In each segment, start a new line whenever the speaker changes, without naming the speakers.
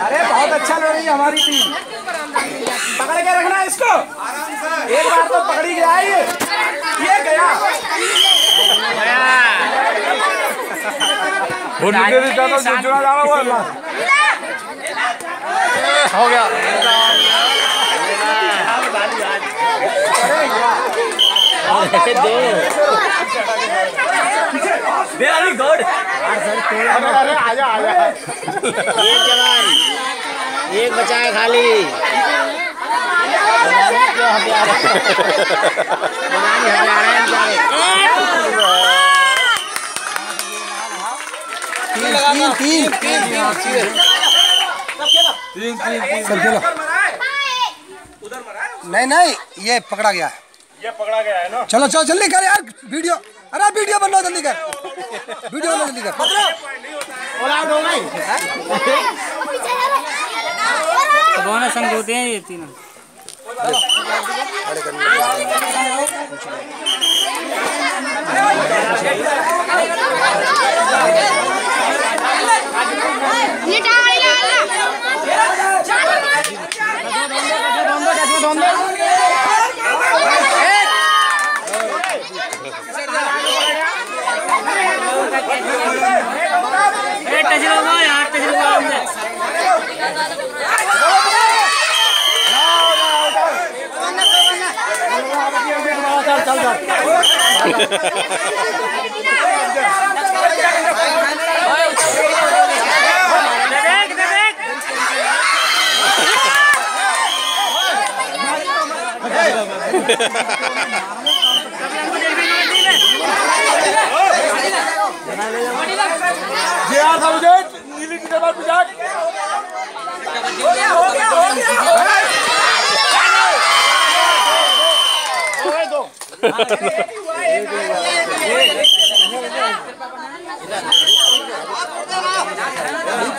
बहुत अच्छा लड़ रही है हमारी टीम पकड़ के रखना इसको। एक बार तो पकड़ी गया ये। ये गया।
वो नीचे भी
गुड
अरे आजा आजा।
एक जवान एक बचा है खाली। बनानी हथियार है
तीन तीन तीन चलो नहीं नहीं ये पकड़ा गया है।
ये पकड़ा गया है ना?
चलो चलो जल्दी कर यार वीडियो। अरे वीडियो बनाओ जल्दी कर वीडियो बनाओ जल्दी कर
बोनस अंक होते हैं ये तीनों तजुर्बा यार तजुर्बा हमने देख देख
ये यार था मुझे नीली की जगह पे जा
हो गया हो गया हो गया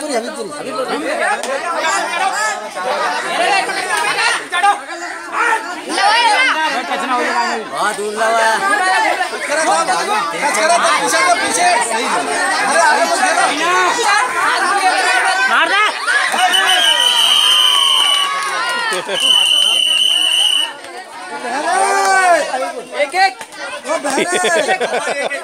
पूरी पूरी
दूर लगा
पीछे को पीछे अरे आगे
मार दे
एक एक। बहरे